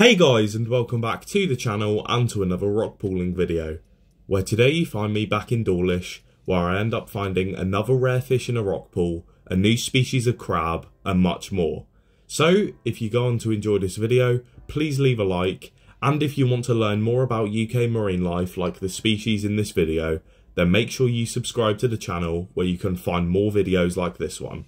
Hey guys and welcome back to the channel and to another rock pooling video, where today you find me back in Dawlish, where I end up finding another rare fish in a rock pool, a new species of crab and much more. So if you go on to enjoy this video, please leave a like, and if you want to learn more about UK marine life like the species in this video, then make sure you subscribe to the channel where you can find more videos like this one.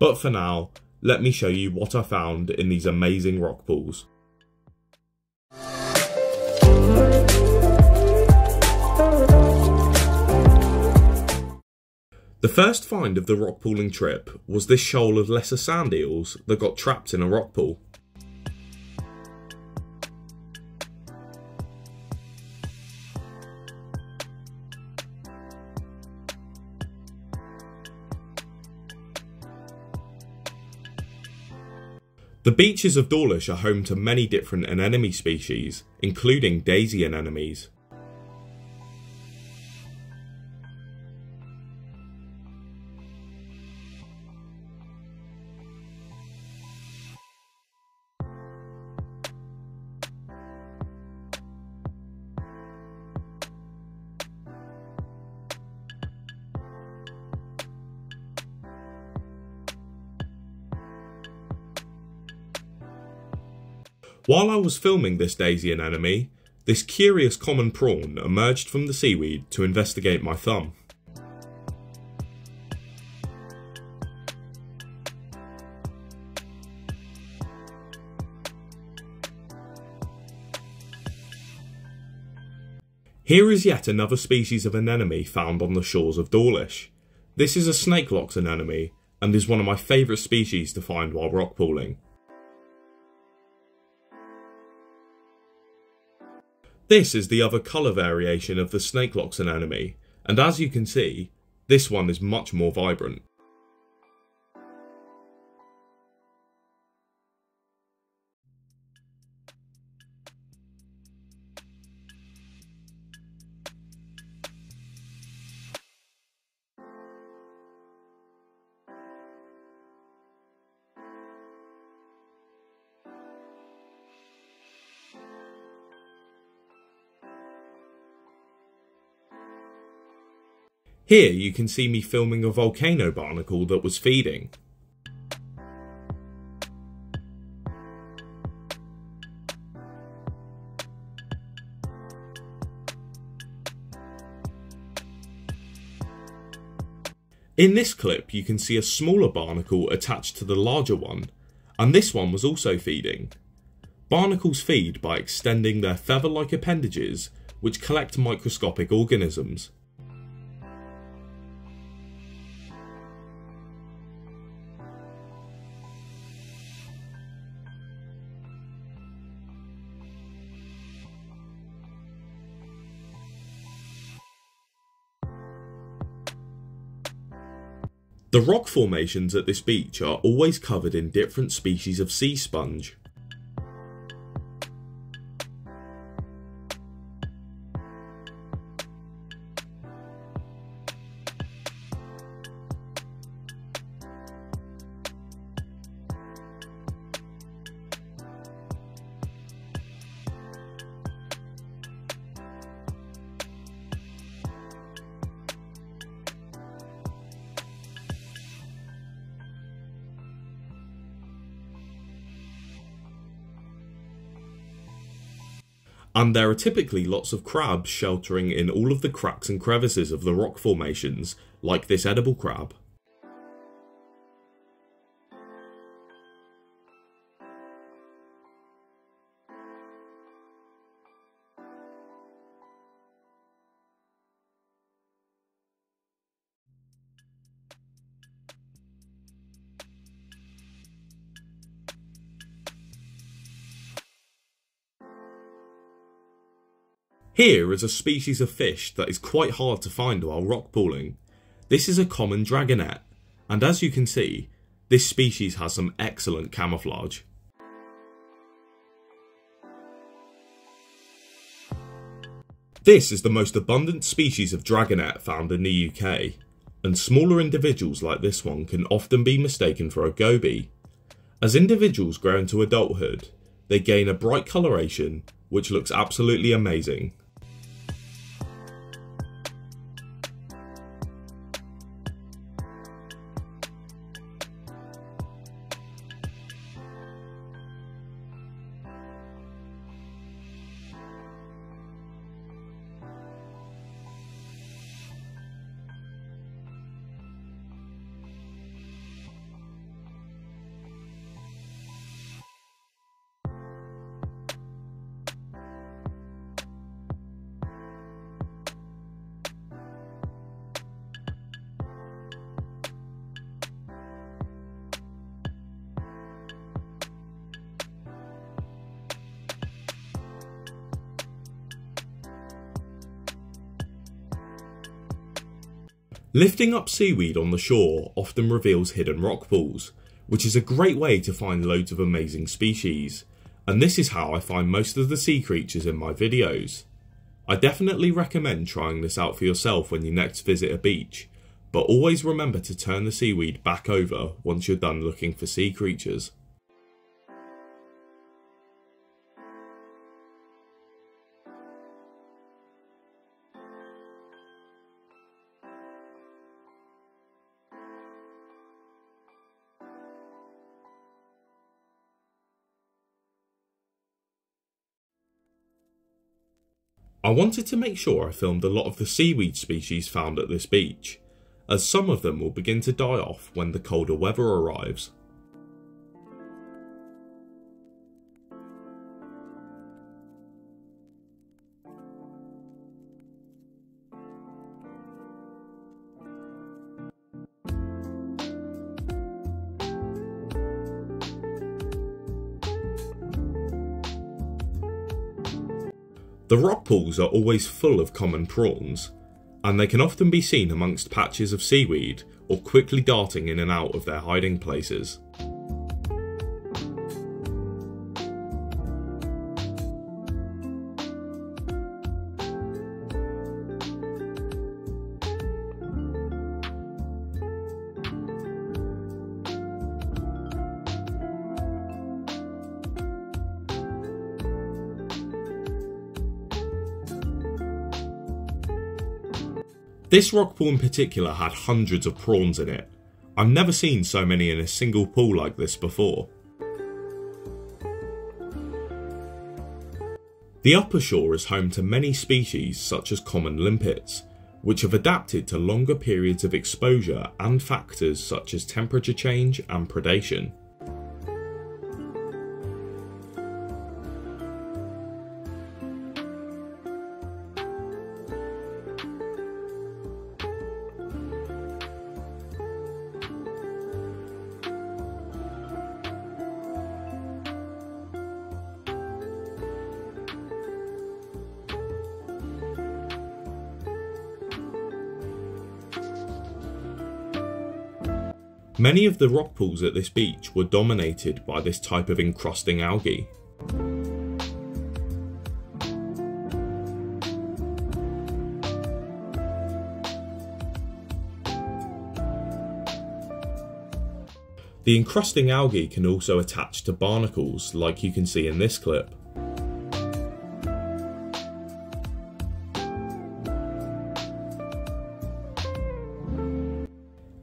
But for now, let me show you what I found in these amazing rock pools. The first find of the rock pooling trip was this shoal of lesser sand eels that got trapped in a rock pool. The beaches of Dawlish are home to many different anemone species, including daisy anemones. While I was filming this daisy anemone, this curious common prawn emerged from the seaweed to investigate my thumb. Here is yet another species of anemone found on the shores of Dawlish. This is a snake snakelocks anemone and is one of my favourite species to find while rock pooling. This is the other colour variation of the snakelocks anemone, and as you can see, this one is much more vibrant. Here you can see me filming a volcano barnacle that was feeding. In this clip you can see a smaller barnacle attached to the larger one, and this one was also feeding. Barnacles feed by extending their feather-like appendages which collect microscopic organisms. The rock formations at this beach are always covered in different species of sea sponge. And there are typically lots of crabs sheltering in all of the cracks and crevices of the rock formations, like this edible crab. Here is a species of fish that is quite hard to find while rock pooling. This is a common dragonet, and as you can see, this species has some excellent camouflage. This is the most abundant species of dragonet found in the UK, and smaller individuals like this one can often be mistaken for a goby. As individuals grow into adulthood, they gain a bright coloration which looks absolutely amazing. Lifting up seaweed on the shore often reveals hidden rock pools, which is a great way to find loads of amazing species, and this is how I find most of the sea creatures in my videos. I definitely recommend trying this out for yourself when you next visit a beach, but always remember to turn the seaweed back over once you're done looking for sea creatures. I wanted to make sure I filmed a lot of the seaweed species found at this beach, as some of them will begin to die off when the colder weather arrives. The rock pools are always full of common prawns, and they can often be seen amongst patches of seaweed or quickly darting in and out of their hiding places. This rock pool in particular had hundreds of prawns in it. I've never seen so many in a single pool like this before. The upper shore is home to many species such as common limpets, which have adapted to longer periods of exposure and factors such as temperature change and predation. Many of the rock pools at this beach were dominated by this type of encrusting algae. The encrusting algae can also attach to barnacles like you can see in this clip.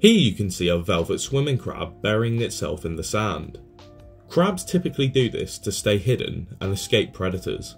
Here you can see a velvet swimming crab burying itself in the sand. Crabs typically do this to stay hidden and escape predators.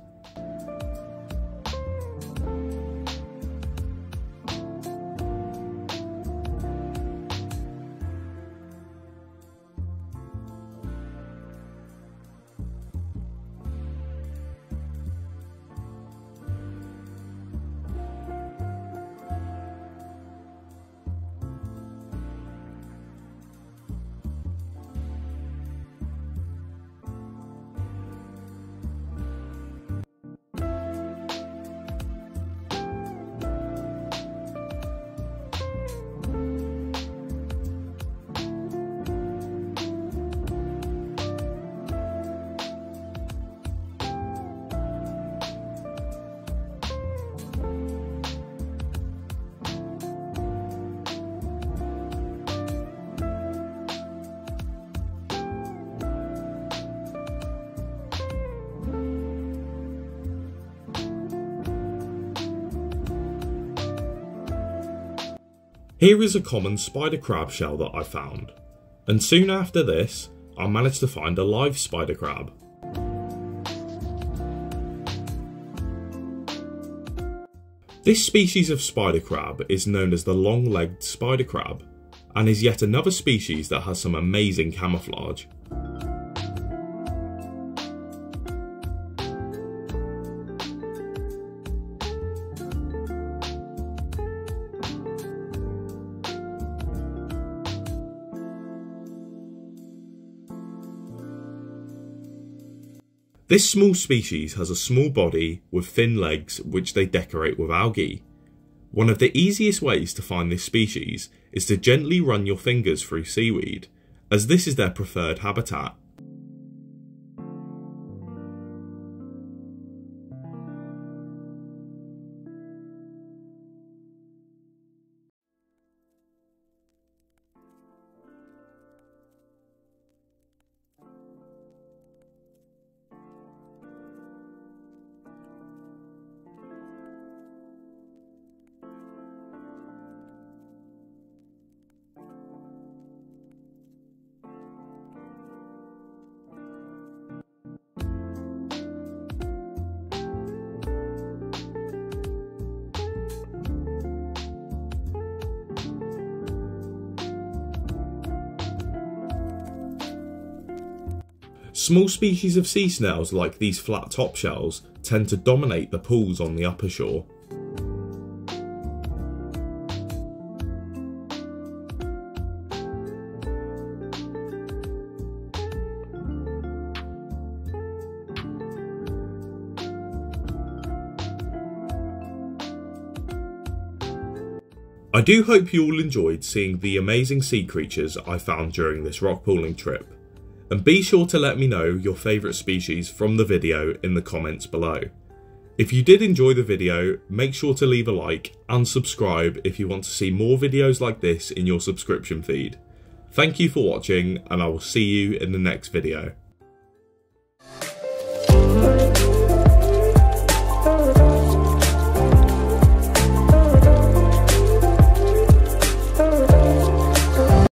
Here is a common spider crab shell that I found, and soon after this, I managed to find a live spider crab. This species of spider crab is known as the long-legged spider crab, and is yet another species that has some amazing camouflage. This small species has a small body with thin legs which they decorate with algae. One of the easiest ways to find this species is to gently run your fingers through seaweed, as this is their preferred habitat. Small species of sea snails like these flat top shells tend to dominate the pools on the upper shore. I do hope you all enjoyed seeing the amazing sea creatures I found during this rock pooling trip and be sure to let me know your favourite species from the video in the comments below. If you did enjoy the video, make sure to leave a like and subscribe if you want to see more videos like this in your subscription feed. Thank you for watching and I will see you in the next video.